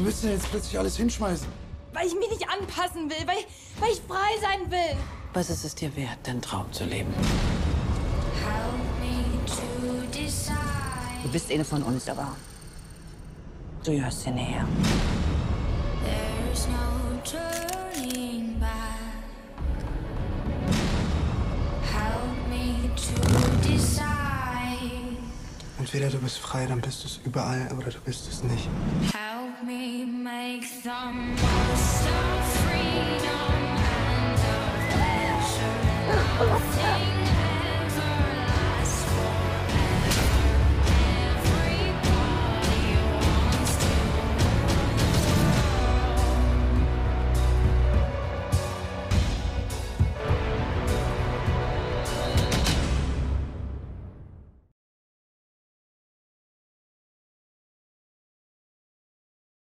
willst du denn jetzt plötzlich alles hinschmeißen? Weil ich mich nicht anpassen will, weil, weil ich frei sein will. Was ist es dir wert, deinen Traum zu leben? Du bist eine von uns, aber du gehörst hier näher. Entweder du bist frei, dann bist du es überall, oder du bist es nicht. Help me make the